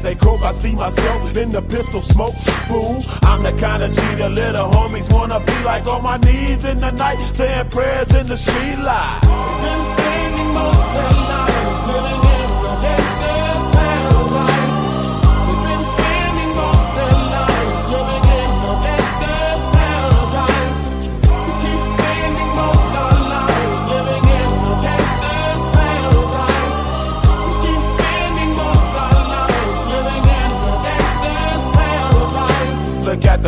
As they croak, I see myself in the pistol smoke. Fool, I'm the kind of the little homies wanna be like on my knees in the night, saying prayers in the street light. Been spending most their lives living in the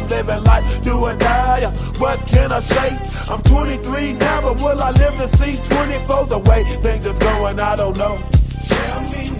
I'm living life, do or die. Uh, what can I say? I'm 23 now, but will I live to see 24? The way things is going, I don't know. Tell me